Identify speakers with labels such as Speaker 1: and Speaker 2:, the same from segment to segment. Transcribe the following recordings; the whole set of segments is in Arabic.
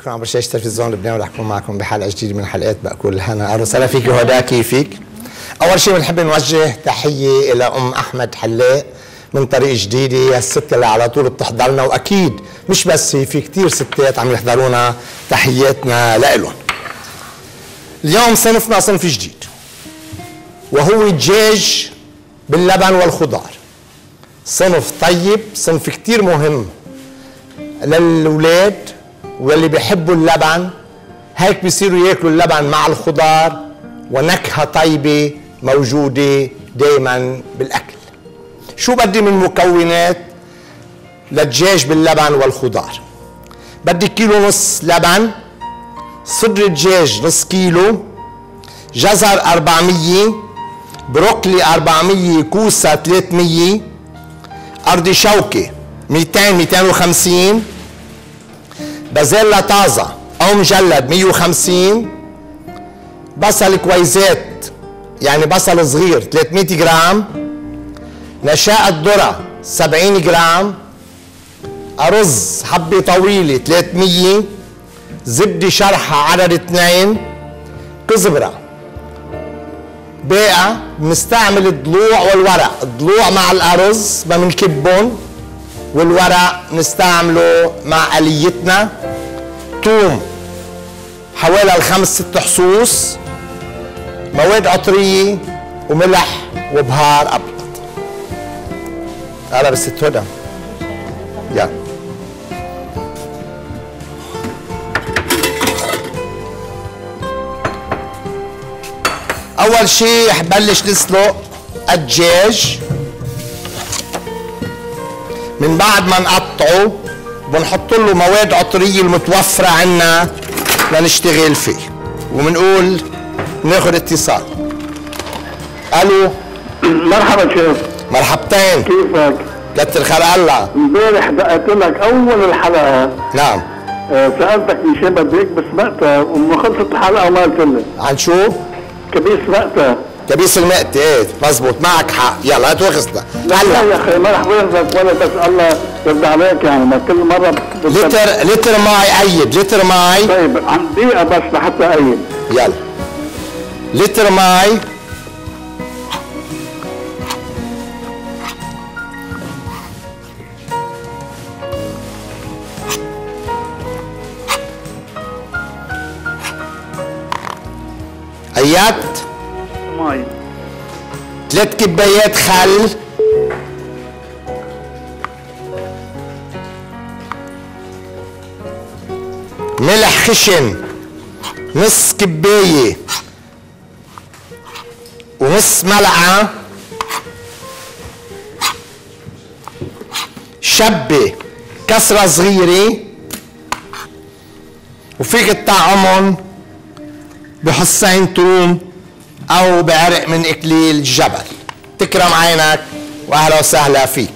Speaker 1: نحييكم عبر شاشه تلفزيون لبنان ورح أكون معكم بحلقة جديدة من حلقات بقول الهنا أهلا وسهلا فيك وهدى كيفك؟ أول شيء بنحب نوجه تحية إلى أم أحمد حلاق من طريق جديدة الست اللي على طول بتحضرنا وأكيد مش بس هي في كثير ستات عم يحضرونا تحياتنا لهم. اليوم صنفنا صنف جديد وهو الدجاج باللبن والخضار. صنف طيب صنف كثير مهم للأولاد واللي بيحبوا اللبن هيك بيصيروا ياكلوا اللبن مع الخضار ونكهة طيبة موجودة دائما بالأكل. شو بدي من مكونات؟ للدجاج باللبن والخضار. بدي كيلو ونص لبن صدر دجاج نص كيلو جزر 400 بروكلي 400 كوسة 300 أرض شوكة 200 250 بازيلا طازة. أو مجلد 150 بصل كويزات يعني بصل صغير 300 جرام. نشاء الذرة 70 جرام. أرز حبة طويلة 300 زبدة شرحة عدد اثنين. كزبرة. بقى بنستعمل الضلوع والورق الضلوع مع الأرز ما بنكبهم. والورق نستعمله مع آليتنا. توم حوالي الخمس ست حصوص مواد عطرية وملح وبهار أبيض. هلا بالست هدى. يلا. أول شيء حبلش نسلق الدجاج. من بعد ما نقطعه بنحط له مواد عطرية المتوفرة عنا لنشتغل فيه. وبنقول ناخذ اتصال. ألو؟
Speaker 2: مرحبا شيخ.
Speaker 1: مرحبتين.
Speaker 2: كيفك؟
Speaker 1: كتر خير الله.
Speaker 2: امبارح دقيت لك أول الحلقة.
Speaker 1: نعم.
Speaker 2: آه، سألتك من شيء بديك بس وقتها وما خلصت الحلقة وما قلت لي
Speaker 1: عن شو؟
Speaker 2: كبيس وقتها.
Speaker 1: كبيس المقتة إيه مزبوط معك حق. يلا هات وخصنا
Speaker 2: لا
Speaker 1: هلا
Speaker 2: يا أخي ما رح وينك ولا بس الله يرضى عليك يعني ما كل مرة
Speaker 1: لتر لتر ماي ايد لتر ماي.
Speaker 2: طيب عم دقيقة بس لحتى اقيم
Speaker 1: يلا. لتر ماي. ايات
Speaker 2: مي
Speaker 1: ثلاث كبايات خل ملح خشن. نص كباية. ونص ملعقة. شبة. كسرة صغيرة. وفيك تطعمهم. بحصين توم أو بعرق من اكليل الجبل تكرم عينك وأهلا وسهلا فيك.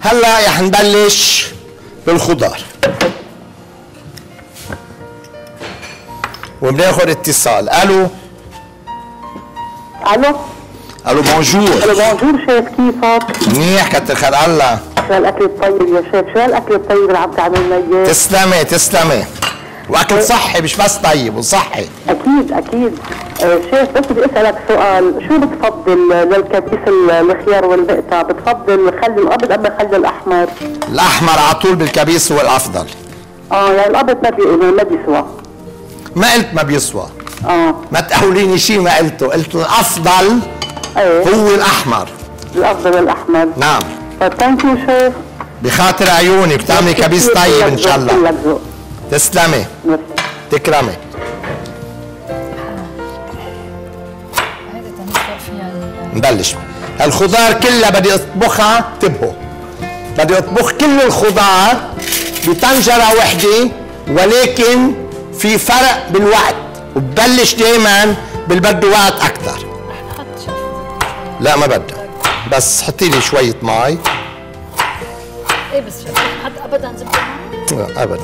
Speaker 1: هلا رح نبلش بالخضار. وبناخذ اتصال. ألو؟
Speaker 3: ألو؟
Speaker 1: ألو bonjour
Speaker 3: ألو bonjour شيف كيفك؟
Speaker 1: منيح كتر خير الله.
Speaker 3: شو هالاكل الطيب يا شيف شو هالاكل الطيب اللي عم تعملنا إياه؟
Speaker 1: تسلمي تسلمي. وأكل صحي مش بس طيب وصحي.
Speaker 3: أكيد أكيد. آه شيف بس بدي أسألك سؤال. شو بتفضل للكبيس ال- الخيار والمقتة بتفضل خل الأبيض أم خل الأحمر؟
Speaker 1: الأحمر على طول بالكبيس هو الأفضل.
Speaker 3: آه يعني الأبيض ما بي ما بيسوى.
Speaker 1: ما قلت ما بيسوى.
Speaker 3: آه.
Speaker 1: ما تقوليني شيء ما قلته. قلت الأفضل
Speaker 3: إيه.
Speaker 1: هو الأحمر.
Speaker 3: الأفضل الأحمر.
Speaker 1: نعم.
Speaker 3: يو شيف
Speaker 1: بخاطر عيونك بتعملي كبيس طيب إن شاء الله. تسلمي. تكرمي. نبلش. الخضار كلها بدي أطبخها انتبهوا. بدي أطبخ كل الخضار بطنجرة وحدة ولكن في فرق بالوقت وببلش دائما بالبده وقت
Speaker 4: أكثر
Speaker 1: لا ما بدها بس حطي لي شوية مي. لا أبدا.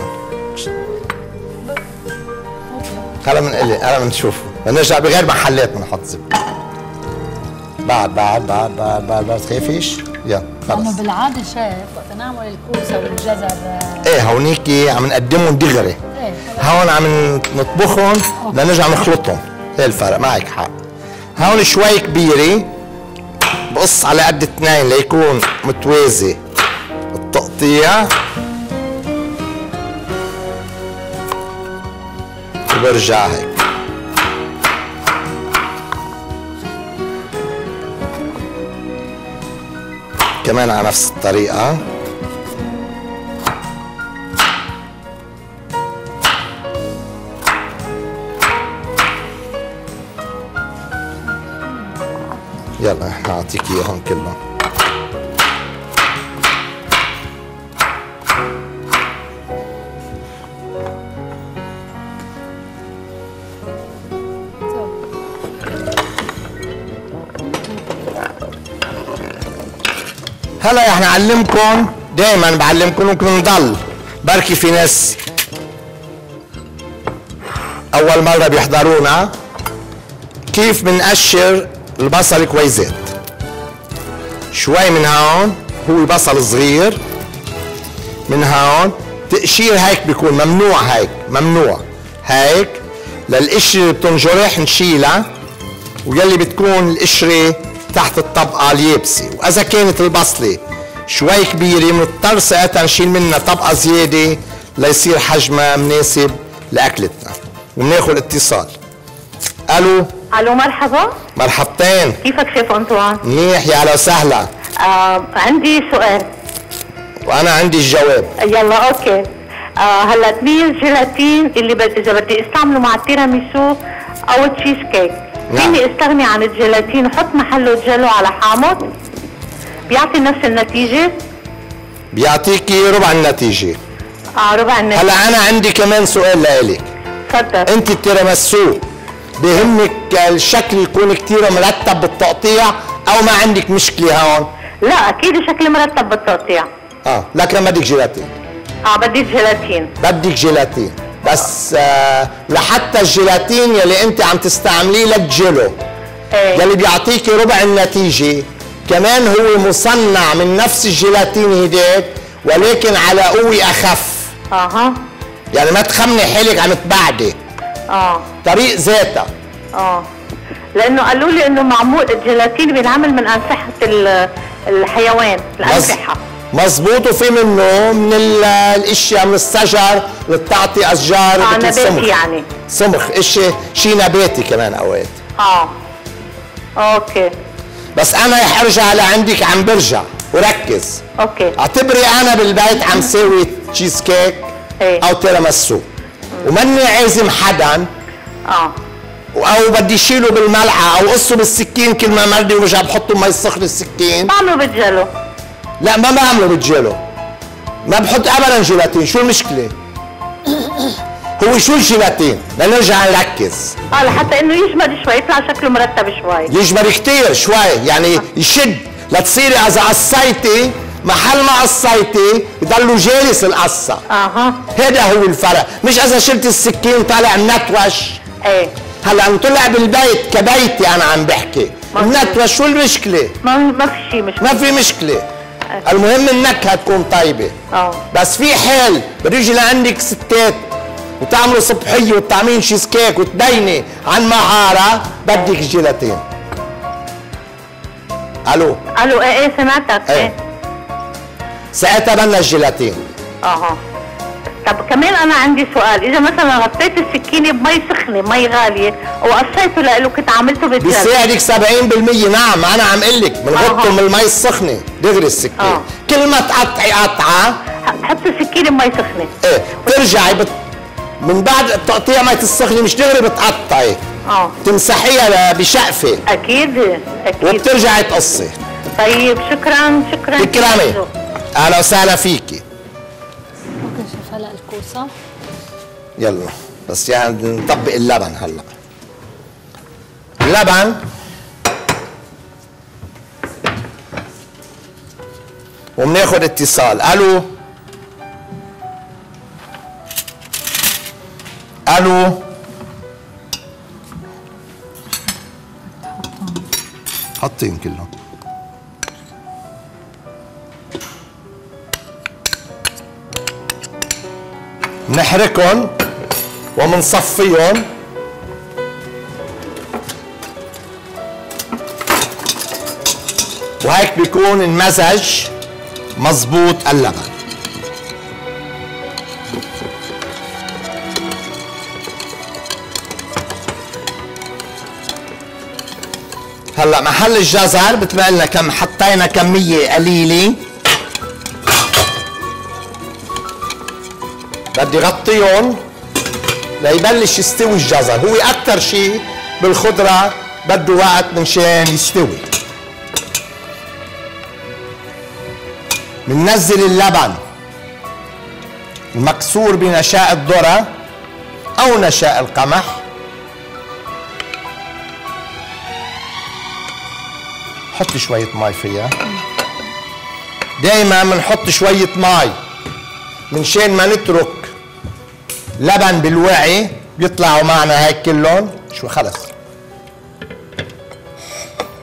Speaker 1: هلا من الي هلا بنشوف بنرجع بغير محلات بنحط زبدة. بعد بعد بعد بعد بعد ما تخافيش يلا
Speaker 4: لأنه
Speaker 1: خلص
Speaker 4: بالعادة شايف وقت نعمل الكوسة والجزر آه،
Speaker 1: إيه هونيكي عم نقدمهم دغري.
Speaker 4: إيه.
Speaker 1: هون عم نطبخهم. لنرجع نخلطهم. هي الفرق؟ معك حق. هون شوي كبيرة. بقص على قد اثنين ليكون متوازي. التقطيع. وبرجع هيك. كمان على نفس الطريقة. يلا إحنا اعطيك إياهم كلهم. هلا إحنا علمكم دائما بعلمكم ممكن نضل. بركي في ناس. أول مرة بيحضرونا. كيف بنقشر البصل كويزات؟ شوي من هون هو بصل صغير من هون تقشير هيك بيكون ممنوع هيك ممنوع. هيك للقشرة اللي بتنجرح نشيلها ويلي بتكون القشرة تحت الطبقة اليابسة وإذا كانت البصلة شوي كبيرة بنضطر ساعتها نشيل منها طبقة زيادة ليصير حجمها مناسب لأكلتنا. وبناخد اتصال. ألو؟
Speaker 5: ألو مرحبا.
Speaker 1: مرحبتين.
Speaker 5: كيفك شيف أنطوان؟
Speaker 1: منيح يا أهلا وسهلا.
Speaker 5: آه عندي سؤال.
Speaker 1: وأنا عندي الجواب.
Speaker 5: يلا okay. آه هلا تميز جيلاتين اللي بدي إذا بدي أستعمله مع التيراميسو أو تشيز كيك.
Speaker 1: نعم.
Speaker 5: فيني أستغني عن الجيلاتين وحط محله Jello على حامض. بيعطي نفس النتيجة.
Speaker 1: بيعطيكي ربع النتيجة.
Speaker 5: آه ربع النتيجة.
Speaker 1: هلا أنا عندي كمان سؤال لإلك
Speaker 5: تفضل.
Speaker 1: أنت التيراميسو بهمك الشكل يكون كتير مرتب بالتقطيع أو ما عندك مشكلة هون؟
Speaker 5: لا أكيد شكلي مرتب بالتقطيع.
Speaker 1: آه لكن بدك جيلاتين.
Speaker 5: آه بدي جيلاتين.
Speaker 1: بدك جيلاتين. بس آه لحتى الجيلاتين يلي انت عم تستعمليه للجيلو
Speaker 5: إيه.
Speaker 1: يلي بيعطيكي ربع النتيجة. كمان هو مصنع من نفس الجيلاتين هداك ولكن على قوة أخف.
Speaker 5: أها.
Speaker 1: يعني ما تخمني حالك عم تبعدي.
Speaker 5: آه.
Speaker 1: طريق ذاتها.
Speaker 5: آه. لأنه قالوا لي إنه معمول الجيلاتين بينعمل من أنسحة ال- الحيوان الأنسحة.
Speaker 1: مزبوط وفي منه من ال- الاشياء من الشجر اللي بتعطي
Speaker 5: أشجار
Speaker 1: آه
Speaker 5: نباتي
Speaker 1: سمخ.
Speaker 5: يعني.
Speaker 1: سمخ إشي شي نباتي كمان أوقات.
Speaker 5: آه. okay.
Speaker 1: بس أنا رح ارجع لعندك عم برجع وركز.
Speaker 5: okay.
Speaker 1: اعتبري أنا بالبيت عم ساوي تشيز كيك
Speaker 5: إيه.
Speaker 1: أو تيراميسو. وماني عازم حدا.
Speaker 5: آه.
Speaker 1: أو بدي شيله بالملعقة أو قصه بالسكين كل مرة ورجع بحطه مي سخن السكين.
Speaker 5: بعمله بال Jello
Speaker 1: لا ما بعمله بال Jello. ما بحط ابدا جيلاتين شو المشكلة؟ هو شو الجيلاتين؟ لنرجع نركز.
Speaker 5: آه لحتى إنه يجمد شوي يطلع شكله مرتب شوي.
Speaker 1: يجبر كتير شوي يعني يشد. لتصيري إذا قصيتي محل ما قصيتي يضل جالس القصة.
Speaker 5: أها.
Speaker 1: هذا هو الفرق. مش إذا شلت السكين طالع منتوش.
Speaker 5: إيه.
Speaker 1: هلأ عم طلع بالبيت كبيتي أنا عم بحكي. منتوش شو المشكلة؟
Speaker 5: ما ما في شيء مش
Speaker 1: ما في مشكلة. المهم النكهه تكون طيبة.
Speaker 5: آه.
Speaker 1: بس في حال بده لعندك ستات وتعملوا صبحية وتعملين شيز كيك وتبيني عن مهارة بدك جيلاتين. ألو؟
Speaker 5: ألو إيه إيه سمعتك
Speaker 1: إيه.
Speaker 5: إيه.
Speaker 1: ساعتها بدنا الجيلاتين
Speaker 5: أها. طب كمان أنا عندي سؤال إذا مثلا غطيت السكينة بمي سخنة مي غالية وقصيته لإله كنت عملته بال Jello
Speaker 1: بيساعدك 70% نعم أنا عم أقول لك بنغطه. من المي السخنة دغري السكين
Speaker 5: آه.
Speaker 1: كل ما تقطعي قطعة
Speaker 5: حط السكينة بمي سخنة.
Speaker 1: إيه بترجعي بت... من بعد تقطيع مي السخنة مش دغري بتقطعي.
Speaker 5: أه.
Speaker 1: تمسحيها بشقفة.
Speaker 5: أكيد أكيد.
Speaker 1: وبترجعي تقصي.
Speaker 5: طيب شكرا شكرا.
Speaker 1: تكرمي أهلا وسهلا فيكي.
Speaker 4: الكوسه
Speaker 1: يلا بس يعني نطبق اللبن هلا. اللبن؟ وبناخد اتصال. ألو؟ ألو؟ حطين كلهم. نحركهم ومنصفيهم. وهيك بيكون انمزج مزبوط اللبن. هلأ محل الجزر بتبقى لنا كم حطينا كمية قليلة. بدي غطيهم ليبلش يستوي الجزر. هو أكثر شيء بالخضرة بده وقت منشان يستوي. بننزل اللبن المكسور بنشاء الذرة أو نشاء القمح. حط شوية مي فيها. دايما بنحط شوية مي من شان ما نترك لبن بالوعي بيطلعوا معنا هيك كلهم. شو خلص؟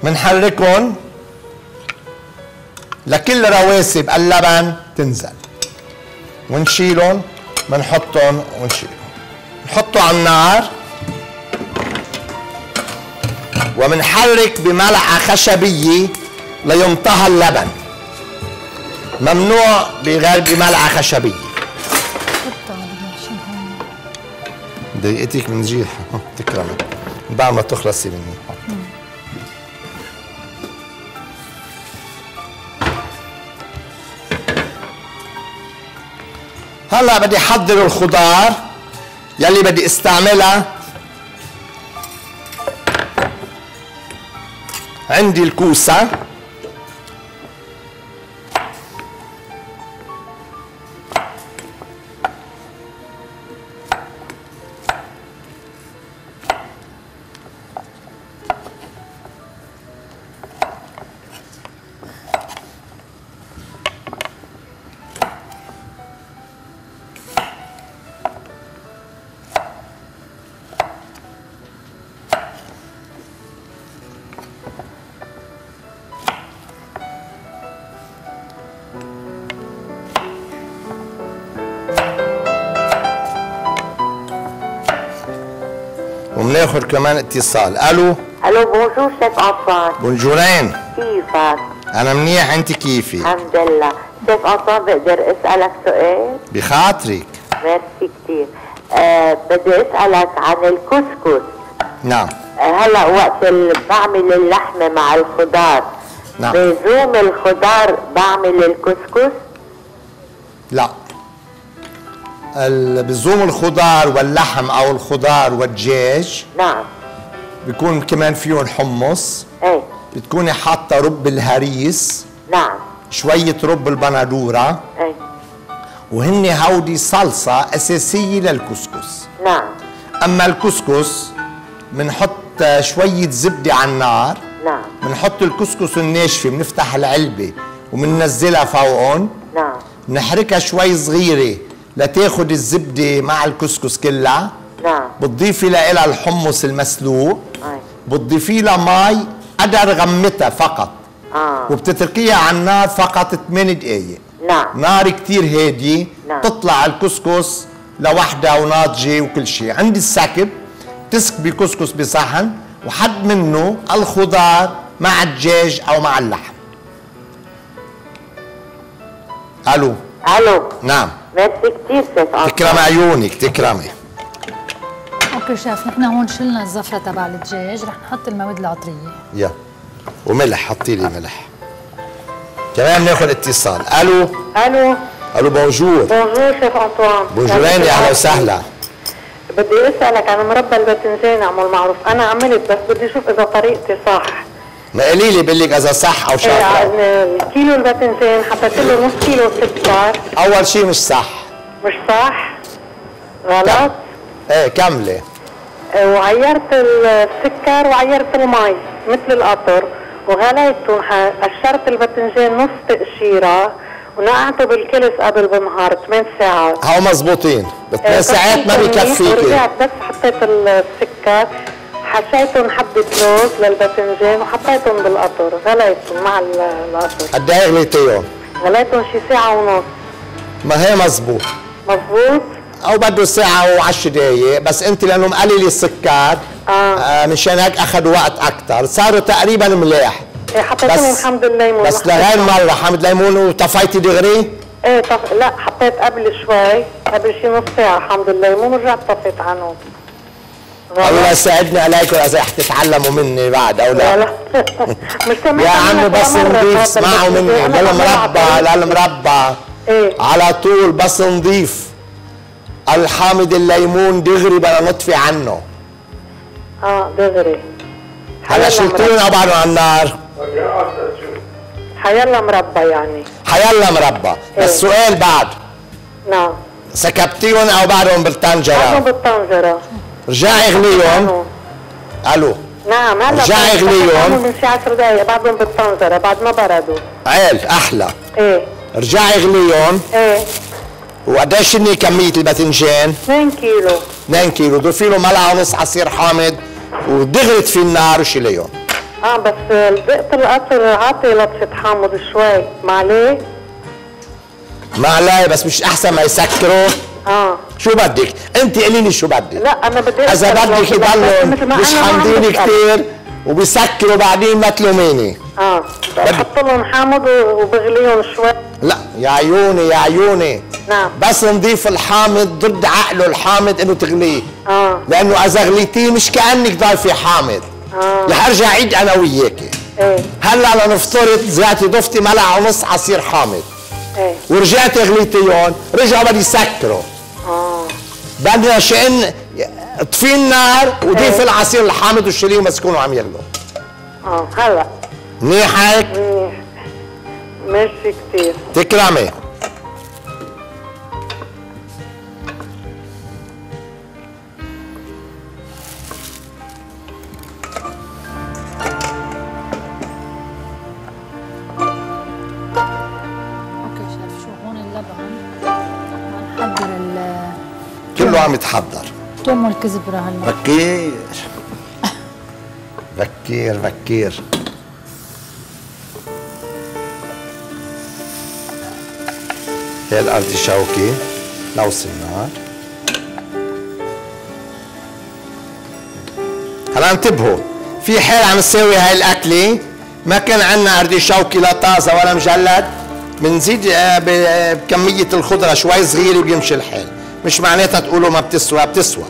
Speaker 1: بنحركهم لكل رواسب اللبن تنزل. ونشيلهم بنحطهم ونشيلهم نحطه على النار ومنحرك بملعقة خشبية لينطهى اللبن. ممنوع بغير بملعقة خشبية. دقيقتك من جيح تكرمي بعد ما تخلصي مني. هلا بدي أحضر الخضار يلي بدي أستعملها. عندي الكوسة. وبناخذ كمان اتصال. ألو؟
Speaker 3: ألو bonjour شيف انطوان
Speaker 1: بونجورين
Speaker 3: كيفك؟
Speaker 1: أنا منيح أنت كيفي؟
Speaker 3: الحمد لله. شيف انطوان بقدر أسألك سؤال؟
Speaker 1: بخاطرك.
Speaker 3: ميرسي كثير أه بدي أسألك عن الكسكس.
Speaker 1: نعم.
Speaker 3: أه هلا وقت بعمل اللحمة مع الخضار.
Speaker 1: نعم.
Speaker 3: بزوم الخضار بعمل الكسكس؟
Speaker 1: لا. بزوم الخضار واللحم أو الخضار والدجاج
Speaker 3: نعم.
Speaker 1: بيكون كمان فيهم حمص.
Speaker 3: إيه.
Speaker 1: بتكوني حاطة رب الهريس.
Speaker 3: نعم.
Speaker 1: شوية رب البندورة.
Speaker 3: إيه.
Speaker 1: وهن هودي صلصة أساسية للكسكس.
Speaker 3: نعم.
Speaker 1: أما الكسكس بنحط شوية زبدة على النار.
Speaker 3: نعم.
Speaker 1: بنحط الكسكس الناشفة بنفتح العلبة وبننزلها فوقهم.
Speaker 3: نعم.
Speaker 1: بنحركها شوي صغيرة. لتاخد الزبدة مع الكسكس كلها.
Speaker 3: نعم.
Speaker 1: بتضيفي لها الحمص المسلوق.
Speaker 3: إيه
Speaker 1: بتضيفي لها مي قدر غمرتها فقط.
Speaker 3: آه.
Speaker 1: وبتتركيها على النار فقط 8 دقايق.
Speaker 3: نعم.
Speaker 1: نار كتير هادية.
Speaker 3: نعم.
Speaker 1: تطلع الكسكس لوحدها وناضجة وكل شيء. عندي السكب تسكبي كسكس بصحن وحد منه الخضار مع الدجاج أو مع اللحم. ألو.
Speaker 3: ألو.
Speaker 1: نعم.
Speaker 3: ميرسي كثير شيف انطوان
Speaker 1: تكرم عيونك تكرمي.
Speaker 4: okay شيف نحن هون شلنا الزفرة تبع الدجاج رح نحط المواد العطرية.
Speaker 1: يا. وملح حطي لي ملح. كمان ناخذ اتصال. ألو؟
Speaker 3: ألو.
Speaker 1: ألو بونجور.
Speaker 3: bonjour شيف أنطوان.
Speaker 1: بونجورين يا أهلا وسهلا؟
Speaker 3: بدي أسألك عن مربى الباذنجان عمو معروف. أنا عملت بس بدي أشوف إذا طريقتي صح.
Speaker 1: ما قولي لي بقول لك إذا صح أو
Speaker 3: إيه،
Speaker 1: شاطره
Speaker 3: عن كيلو الباذنجان حطيت له نص كيلو سكر
Speaker 1: أول شيء مش صح.
Speaker 3: مش صح؟ غلط.
Speaker 1: إيه كملي.
Speaker 3: إيه، وعيرت السكر وعيرت المي مثل القطر وغليتهم ح- قشرت الباذنجان نص تقشيره ونقعته بالكلس قبل بنهار 8 ساعات.
Speaker 1: هاو مزبوطين.
Speaker 3: إيه،
Speaker 1: بثمان ساعات ما بكفيكي
Speaker 3: ورجعت بس حطيت السكر. حشيتهم حبة لوز للباذنجان وحطيتهم بالقطر غليتهم مع ال- القطر.
Speaker 1: قد إيه غليتيهم؟
Speaker 3: غليتهم شي ساعة ونص.
Speaker 1: ما هي مزبوط
Speaker 3: مزبوط
Speaker 1: أو بده ساعة و10 دقايق بس أنت لأنه مقلل السكر
Speaker 3: آه.
Speaker 1: آه مشان هيك اخذ وقت أكثر صاروا تقريبا ملاح
Speaker 3: إيه حطيت لهم
Speaker 1: بس
Speaker 3: حمض الليمون
Speaker 1: بس لغير مرة حمض ليمون وطفيتي دغري؟
Speaker 3: إيه طف... لا حطيت قبل شوي قبل شي نص ساعة حمض الليمون ورجعت طفيت عنهم.
Speaker 1: الله يساعدني عليكم اذا رح تتعلموا مني بعد أو
Speaker 3: لا؟
Speaker 1: لا
Speaker 3: لا. مش
Speaker 1: يا عمي
Speaker 3: عنك
Speaker 1: بس نضيف اسمعوا. مني.
Speaker 3: أنا
Speaker 1: للمربى
Speaker 3: بعمل
Speaker 1: للمربى
Speaker 3: إيه.
Speaker 1: على طول بس نضيف. الحامض الليمون دغري بدنا نطفي عنه.
Speaker 3: آه دغري.
Speaker 1: هلا شلتونا أو بعدهم على النار.
Speaker 3: حيلا مربى يعني.
Speaker 1: حيلا مربى
Speaker 3: إيه.
Speaker 1: بس سؤال بعد.
Speaker 3: نعم.
Speaker 1: سكبتيهم أو بعدهم
Speaker 3: بعدهم بالطنجرة.
Speaker 1: رجعي اغليهم
Speaker 3: بعدهم-
Speaker 1: ألو.
Speaker 3: نعم هلا
Speaker 1: رجعي.
Speaker 3: بحطهم من شي 10 دقايق بعدهم بالطنجرة بعد ما بردوا.
Speaker 1: عيل أحلى.
Speaker 3: إيه.
Speaker 1: رجعي اغليهم
Speaker 3: إيه.
Speaker 1: وقديش هني كمية الباذنجان؟
Speaker 3: 2 كيلو.
Speaker 1: 2 كيلو. ضيفي له ملعقه ونص عصير حامض ودغرت في النار وشيليهم
Speaker 3: آه بس لزقت القطر عاطي لطشة حامض شوي. معليه؟
Speaker 1: ما علي بس مش أحسن ما يسكروا.
Speaker 3: آه
Speaker 1: شو بدك؟ انت قولي لي شو بدك.
Speaker 3: لا أنا بدي إذا
Speaker 1: بدك يضلوا مش حامضين. كثير وبيسكروا بعدين ما تلوميني.
Speaker 3: آه بحط لهم حامض وبغليهم شوي.
Speaker 1: لا يا عيوني يا عيوني.
Speaker 3: نعم.
Speaker 1: بس نضيف الحامض ضد عقله الحامض إنه تغليه.
Speaker 3: آه
Speaker 1: لأنه إذا غليتيه مش كأنك ضايفة حامض.
Speaker 3: آه.
Speaker 1: رح أرجع عيد أنا وياكي
Speaker 3: إيه.
Speaker 1: هلأ لنفترض زعتي ضفتي ملعقة ونص عصير حامض.
Speaker 3: إيه.
Speaker 1: ورجعتي غليتيهم رجعوا بدي يسكروا
Speaker 3: آه
Speaker 1: بدنا شئن اطفي النار وضيف
Speaker 3: إيه.
Speaker 1: العصير الحامض وشيليه بس يكونوا عم يغلوا
Speaker 3: آه هلا.
Speaker 1: منيح هيك؟
Speaker 3: منيح. ماشي كتير.
Speaker 1: تكرمي. عم يتحضر.
Speaker 4: الثوم والكزبره هلا
Speaker 1: بكير بكير بكير هي الأرضي شوكي نوصل النار هلا انتبهوا. في حال عم نساوي هاي الأكلة. ما كان عندنا أرضي شوكي لا طازة ولا مجلد. بنزيد آه، آه، بكمية الخضرة شوي صغيرة وبيمشي الحال مش معناتها تقولوا ما بتسوى بتسوى.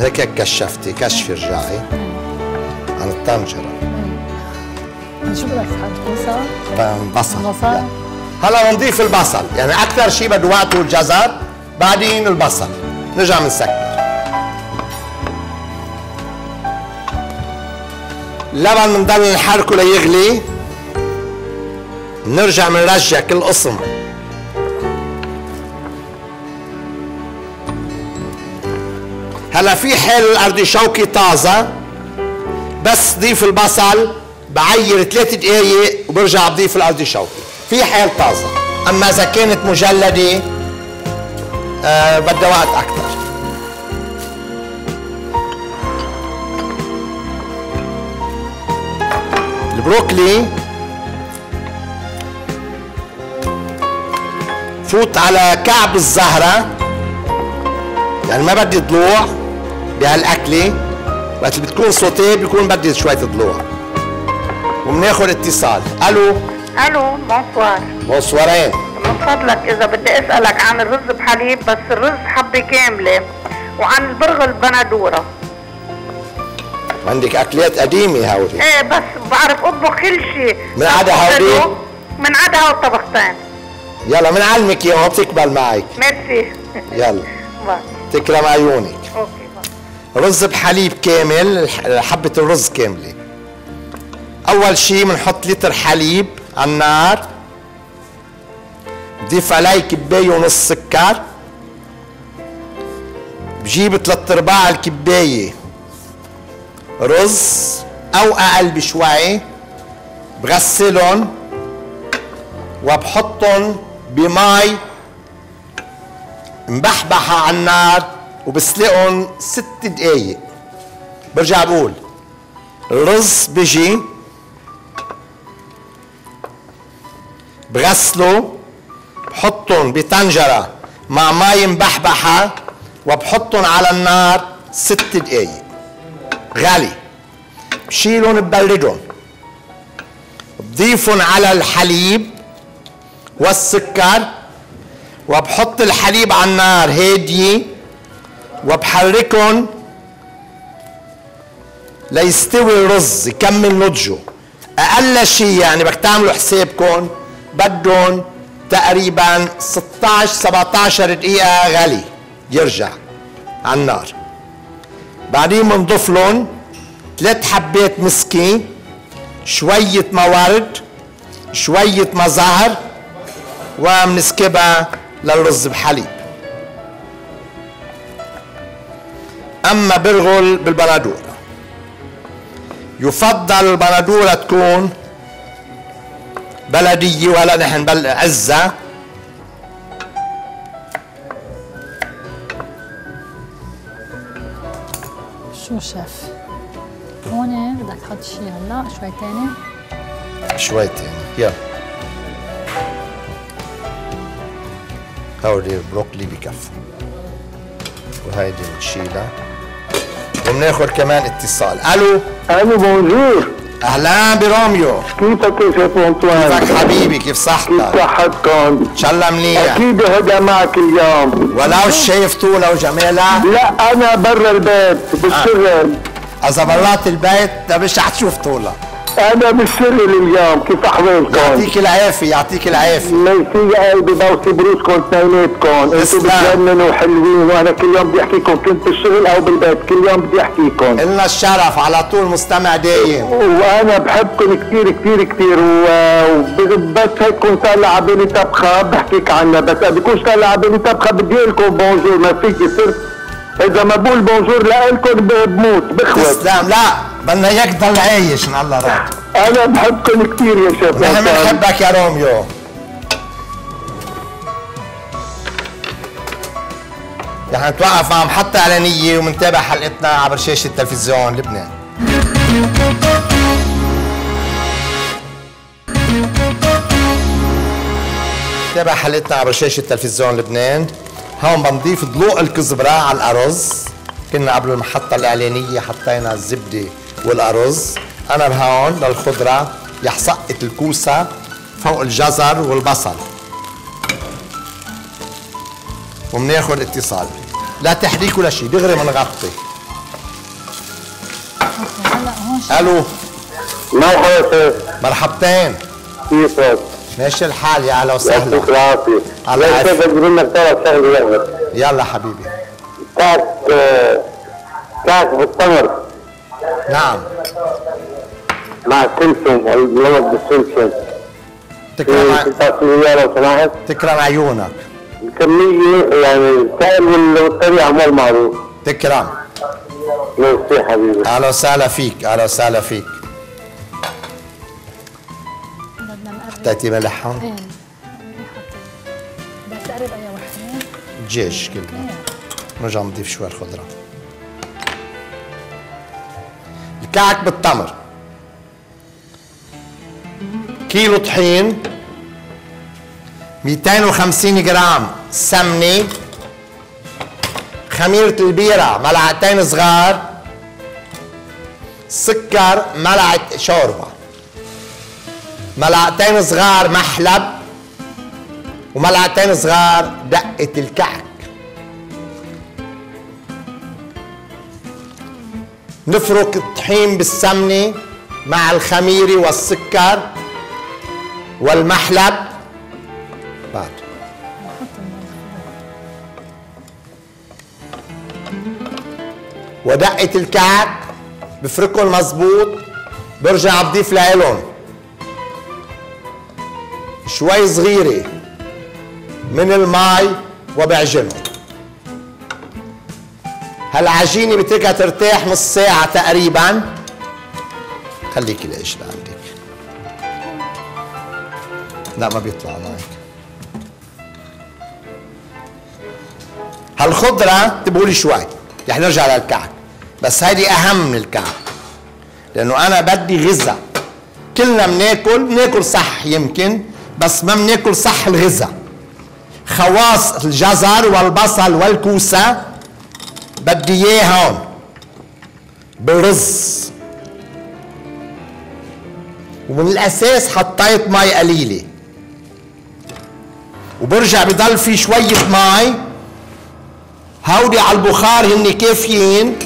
Speaker 1: هيك كشفتي كشفي رجعي
Speaker 4: شو بدك تحط؟
Speaker 1: بصل؟
Speaker 4: بصل؟
Speaker 1: لا. هلا نضيف البصل. يعني أكثر شيء بده وقته الجزر بعدين البصل. نرجع بنسكر اللبن بنضل نحركه ليغلي. نرجع بنرجع كل قسم. هلا في حال الأرضي شوكي طازة. بس ضيف البصل بعير ثلاث دقايق وبرجع بضيف الأرضي شوكي في حال طازة. أما إذا كانت مجلدة آه بدها وقت أكثر. البروكلي فوت على كعب الزهرة. يعني ما بدي ضلوع بهالأكلة. وقت اللي بتكون sauté بيكون بدي شوية ضلوع وبناخذ اتصال ألو
Speaker 6: ألو بونسوار
Speaker 1: بونسوارين
Speaker 6: من فضلك اذا بدي أسألك عن الرز بحليب بس الرز حبة كاملة. وعن البرغل البندورة.
Speaker 1: عندك أكلات قديمة هودي
Speaker 6: إيه بس بعرف أطبخ كل شيء.
Speaker 1: من عدا هودي؟
Speaker 6: من عدا هول الطبختين
Speaker 1: يلا بنعلمك اياها بتقبل معك
Speaker 6: ميرسي.
Speaker 1: يلا. تكرم عيونك. رز بحليب كامل حبة الرز كاملة. أول شي بنحط لتر حليب على النار. بضيف علي كباية ونص سكر. بجيب ثلاث أرباع الكباية رز أو أقل بشوي. بغسلهم وبحطهم بمي مبحبحة على النار. وبسلقهم ست دقايق. برجع بقول. الرز بيجي. بغسله. بحطهم بطنجرة مع مي مبحبحة وبحطهم على النار ست دقايق. غالي. بشيلهم ببردهم بضيفهم على الحليب والسكر. وبحط الحليب على النار هادية. وبحركهم ليستوي الرز يكمل نضجه. أقل شيء يعني بدك تعملوا حسابكم بدهم تقريبا 16 17 دقيقة غلي يرجع على النار. بعدين بنضيف لهم ثلاث حبات مسكي شوية موارد شوية مزهر ومنسكبها للرز بحليب. أما برغل بالبندور يفضل البندوره تكون بلدية ولا نحن بل عزه
Speaker 4: شو شيف؟ هون بدك تحط شي هلا شوي تاني.
Speaker 1: شويتين يلا. هودي البروكلي بكفوا وهيدي بنشيلها. وبناخذ كمان اتصال. ألو؟
Speaker 2: ألو bonjour.
Speaker 1: أهلا براميو.
Speaker 2: كيفك؟ يا شيف انطوان؟
Speaker 1: كيفك حبيبي؟ كيف
Speaker 2: كيف
Speaker 1: صحتك
Speaker 2: صحتكم؟
Speaker 1: ان شاء الله منيح.
Speaker 2: أكيد هدى معك اليوم.
Speaker 1: ولو شايف طولة وجمالها
Speaker 2: لا أنا برا البيت بالشغل.
Speaker 1: اذا برات البيت ده مش حتشوف طولة
Speaker 2: أنا بالشغل اليوم كيف احوالكم؟
Speaker 1: يعطيك العافية يعطيك العافية.
Speaker 2: ميرسي يا قلبي بوسي بروسكم اثنيناتكم
Speaker 1: تسلم.
Speaker 2: بتجننوا وحلوين وأنا كل يوم بدي أحكيكم كنت بالشغل أو بالبيت كل يوم بدي أحكيكم.
Speaker 1: إلنا الشرف على طول مستمع دايم.
Speaker 2: وأنا بحبكم كثير كثير كثير وبس هيك كنت طالع على بالي طبخة بحكيك عنها بس ما بيكونش طالع على بالي طبخة بدي أقول لكم bonjour ما فيك صرت إذا ما بقول بونجور لكم بموت بخوت
Speaker 1: تسلم. لا. بدنا اياك تضل عايش إن الله راضي
Speaker 2: أنا بحبكم كثير يا شيخ
Speaker 1: نحن. بنحبك يا روميو. رح نتوقف مع محطة إعلانية ومنتابع حلقتنا عبر شاشة تلفزيون لبنان. تابع حلقتنا عبر شاشة تلفزيون لبنان. هون بنضيف ضلوع الكزبرة على الأرز. كنا قبل المحطة الإعلانية حطينا الزبدة والأرز. أنا بهون للخضرة رح سقط الكوسة فوق الجزر والبصل. وبناخد اتصال. لا تحريك ولا شيء دغري بنغطي
Speaker 4: هون
Speaker 1: ألو.
Speaker 2: مرحبا
Speaker 1: مرحبتين.
Speaker 2: كيفك؟
Speaker 1: ماشي الحال يا أهلا وسهلا.
Speaker 2: يعطيك العافية.
Speaker 1: الله
Speaker 2: بدي منك ثلاث شغله
Speaker 1: يلا حبيبي.
Speaker 2: كاس آه، كاس بالتمر.
Speaker 1: نعم.
Speaker 2: مع سمسم اللمض بالسمسم.
Speaker 1: تكرم
Speaker 2: في تسمية لو سمحت.
Speaker 1: تكرم عيونك.
Speaker 2: الكمية يعني السائل وال- والطريقة مو المعروف
Speaker 1: تكرم.
Speaker 2: ميرسي حبيبي.
Speaker 1: أهلا وسهلا فيك أهلا وسهلا فيك.
Speaker 4: بدنا نقرب
Speaker 1: حطيتي ملح هون
Speaker 4: إيه إيه. بدك تقرب أي وحده
Speaker 1: دجاج كله
Speaker 4: إيه
Speaker 1: نرجع نضيف شوي الخضرة. الكعك بالتمر. كيلو طحين 250 جرام سمنة خميرة البيرة ملعقتين صغار سكر ملعقة شوربة. ملعقتين صغار محلب وملعقتين صغار دقة الكعك. نفرك الطحين بالسمنة مع الخميرة والسكر والمحلب. بعد. ودقة الكعك بفركهم مزبوط برجع بضيف لهم شوي صغيرة من الماء وبعجنهم. هالعجينة بتركها ترتاح نص ساعة تقريبا. خليك القش لعندك. لا ما بيطلع معك. هالخضرة تبغوا لي شوي رح نرجع للكعك. بس هيدي أهم من الكعك لأنه أنا بدي غذاء. كلنا بناكل بناكل صح يمكن بس ما بناكل صح الغذاء. خواص الجزر والبصل والكوسة بدي اياه هون. بالرز. ومن الأساس حطيت مي قليلة. وبرجع بضل في شوية مي هودي على البخار هن كافيين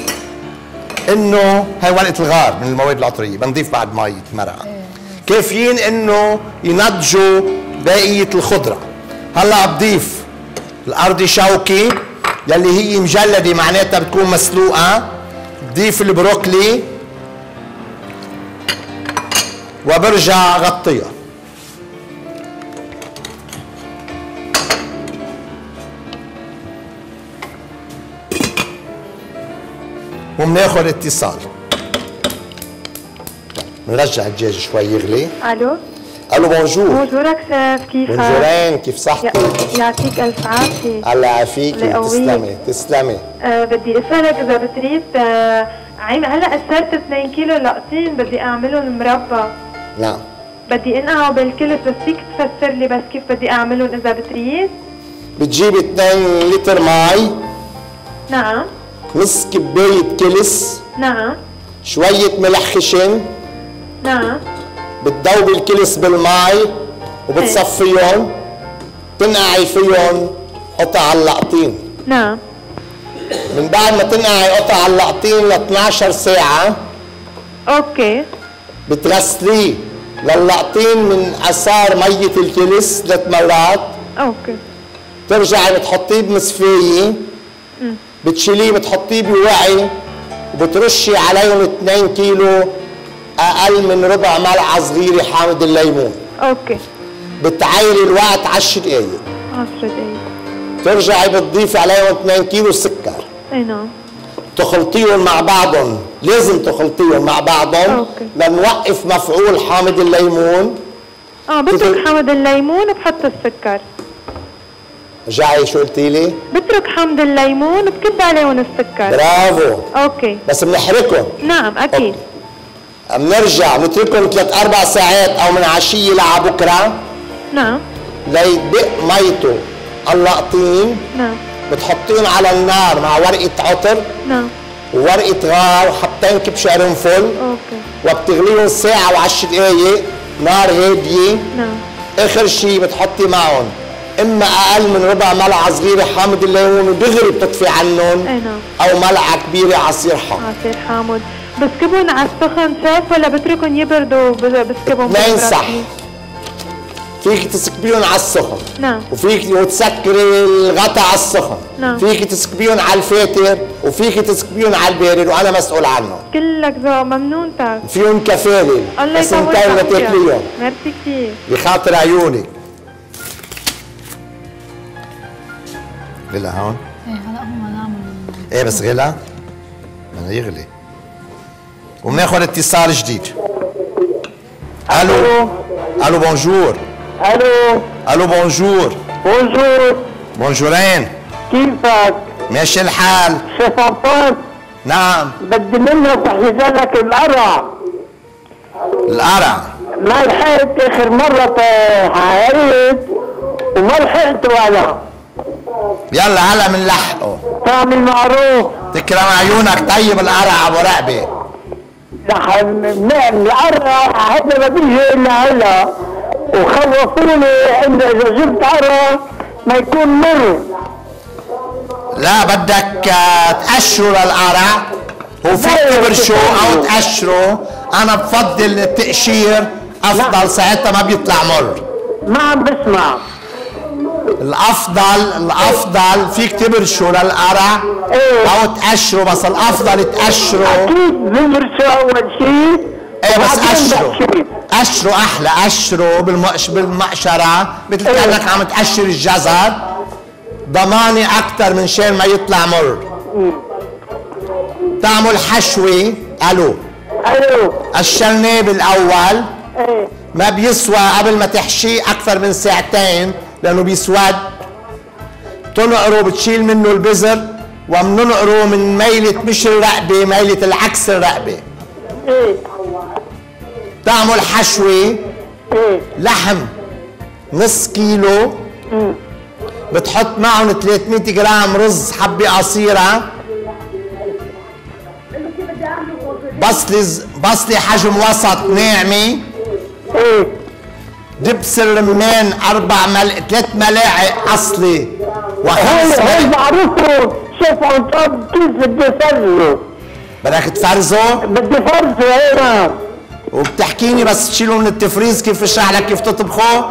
Speaker 1: إنه هاي ورقه الغار من المواد العطرية. بنضيف بعد مي مرقة. كافيين إنه ينضجوا بقية الخضرة. هلأ بضيف الارضي شوكي يلي هي مجلدة معناتها بتكون مسلوقة. بضيف البروكلي. وبرجع غطيها وبناخذ اتصال. بنرجع الدجاج شوي يغلي.
Speaker 7: ألو؟
Speaker 1: ألو bonjour
Speaker 7: bonjourك شيف كيفك؟
Speaker 1: bonjourين كيف صحتك؟
Speaker 7: يعطيك الف عافيه
Speaker 1: الله
Speaker 7: يقويك.
Speaker 1: تسلمي تسلمي
Speaker 7: أه بدي أسألك إذا بتريد أه عين هلأ قسرت 2 كيلو لقطين بدي اعملهم مربى
Speaker 1: نعم.
Speaker 7: بدي انقعوا بالكلس بس فيك تفسر لي بس كيف بدي اعملهم إذا بتريد؟
Speaker 1: بتجيبي 2 لتر مي
Speaker 7: نعم.
Speaker 1: نص كباية كلس
Speaker 7: نعم.
Speaker 1: شوية ملح خشن.
Speaker 7: نعم.
Speaker 1: بتذوبي الكلس بالمي وبتصفيهم تنقعي فيهم قطع اليقطين.
Speaker 7: نعم.
Speaker 1: من بعد ما تنقعي قطع اليقطين ل 12 ساعة
Speaker 7: okay.
Speaker 1: بتغسليه لليقطين من آثار مية الكلس ثلاث مرات.
Speaker 7: okay.
Speaker 1: ترجعي بتحطيه بمصفاية. بتشيليه بتحطيه بوعاء. وبترشي عليهم 2 كيلو أقل من ربع ملعقه صغيره حامض الليمون.
Speaker 7: okay.
Speaker 1: بتعايري الوقت 10 دقايق.
Speaker 7: 10 دقايق.
Speaker 1: ترجعي بتضيفي عليهم 2 كيلو سكر.
Speaker 7: أي نعم.
Speaker 1: تخلطيهم مع بعضهم. لازم تخلطيهم مع بعضهم.
Speaker 7: okay.
Speaker 1: لنوقف مفعول حامض الليمون.
Speaker 7: آه بترك حمض الليمون وبحط السكر.
Speaker 1: رجعي شو قلتي لي؟
Speaker 7: بترك حمض الليمون وبكب عليهم السكر.
Speaker 1: برافو.
Speaker 7: okay.
Speaker 1: بس بنحركهم
Speaker 7: نعم أكيد.
Speaker 1: بنرجع نتركهم ثلاث أربع ساعات أو من عشية لعبكره
Speaker 7: نعم.
Speaker 1: ليدق ميته. اللقطين
Speaker 7: نعم.
Speaker 1: بتحطيهم على النار مع ورقة عطر.
Speaker 7: نعم.
Speaker 1: وورقه غار وحبتين كبش قرنفل
Speaker 7: أوكي.
Speaker 1: وبتغليهم ساعة وعشر دقايق. نار هادية.
Speaker 7: نعم.
Speaker 1: آخر شيء بتحطي معهم. إما أقل من ربع ملعقة صغيرة حامض الليمون ودغري بتطفي عنهم.
Speaker 7: أي نعم.
Speaker 1: أو ملعقة كبيرة عصير حامض.
Speaker 7: عصير حامض. بسكبهم على السخن شاف ولا بتركهم يبردوا بسكبهم
Speaker 1: اثنين
Speaker 7: بالبراد؟
Speaker 1: صح فيك تسكبيهم على السخن.
Speaker 7: نعم.
Speaker 1: وفيك وتسكري الغطا على السخن.
Speaker 7: نعم.
Speaker 1: فيك تسكبيهم على الفاتر وفيك تسكبيهم على البارد وأنا مسؤول عنهم
Speaker 7: كلك ذوق ممنونتك.
Speaker 1: فيهم كفالة.
Speaker 7: الله يطول بعمرك.
Speaker 1: لتاكليهم
Speaker 7: ميرسي كثير
Speaker 1: بخاطر عيونك. غلا هون.
Speaker 4: إيه هلا هم نعمل
Speaker 1: إيه بس غلا. بدنا يغلي. وبناخذ اتصال جديد. ألو؟ ألو bonjour.
Speaker 8: ألو.
Speaker 1: ألو bonjour.
Speaker 8: bonjour.
Speaker 1: bonjourين
Speaker 8: كيفك؟
Speaker 1: ماشي الحال.
Speaker 8: عطان
Speaker 1: نعم.
Speaker 8: بدي منها تحجز لك القرع.
Speaker 1: القرع؟
Speaker 8: ما لحقت آخر مرة حقريت وما لحقت ولا.
Speaker 1: يلا هلا بنلحقه
Speaker 8: تعمل معروف.
Speaker 1: تكرم عيونك. طيب القرع
Speaker 8: أبو رقبة. هذا ما بيجي الا هلا وخوفوني ان اذا جبت ما يكون مر
Speaker 1: لا بدك تقشره للقرع هو فيك تبرشه أو تقشره أنا بفضل التقشير أفضل ساعتها ما بيطلع مر.
Speaker 8: ما عم بسمع.
Speaker 1: الأفضل الأفضل فيك تبرشه للقرع.
Speaker 8: إيه.
Speaker 1: أو تقشره بس الأفضل تقشره
Speaker 8: أكيد بمرشه أول شيء
Speaker 1: إيه بس
Speaker 2: بحكي.
Speaker 1: قشره أحلى قشره بالمقش بالمقشره مثل
Speaker 2: إيه.
Speaker 1: كأنك عم تقشر الجزر. ضماني أكثر من شان ما يطلع مر. تعمل حشوة. ألو.
Speaker 2: ألو.
Speaker 1: قشرناه بالأول.
Speaker 2: إيه.
Speaker 1: ما بيسوى قبل ما تحشيه أكثر من ساعتين. لأنه بيسود تنقره بتشيل منه البذر وبننقره من ميلة مش الرقبة ميلة العكس الرقبة.
Speaker 2: إيه.
Speaker 1: تعمل حشوة
Speaker 2: إيه.
Speaker 1: لحم نص كيلو. بتحط معهم 300 جرام رز حبة قصيرة. بصلة بصلة حجم وسط ناعمة.
Speaker 2: إيه.
Speaker 1: دبس الرمان أربع مل... ثلاث ملاعق أصلي. وخمس
Speaker 2: هاي
Speaker 1: ملاعق
Speaker 2: بعرفه شوف طب كيف بدي فرزه
Speaker 1: بدك تفرزه؟
Speaker 2: بدي فرزه إيه نعم.
Speaker 1: وبتحكيني بس تشيله من التفريز كيف اشرح لك كيف تطبخه؟